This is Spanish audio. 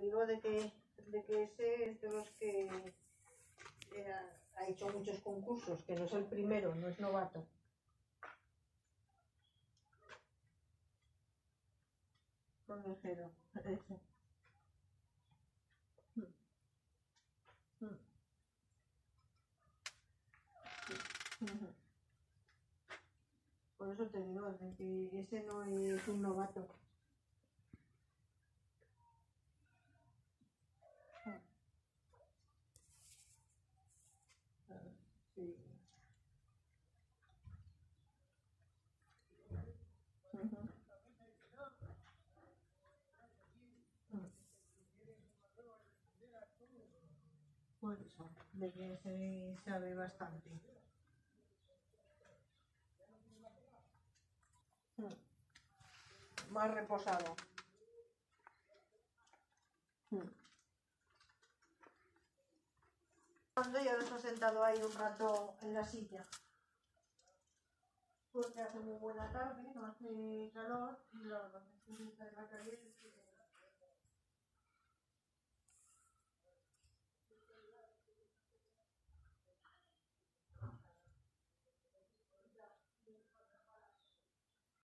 digo de que, de que ese es de los que era- ha hecho muchos concursos, que no es el primero, no es novato. Consejero, ese. Mm. Mm. Por eso te digo de que ese no es un novato. Eso, de que se sabe bastante. Mm. Más reposado. Cuando ya está sentado ahí un rato en la silla. Porque hace muy buena tarde, no hace calor y la está en la calle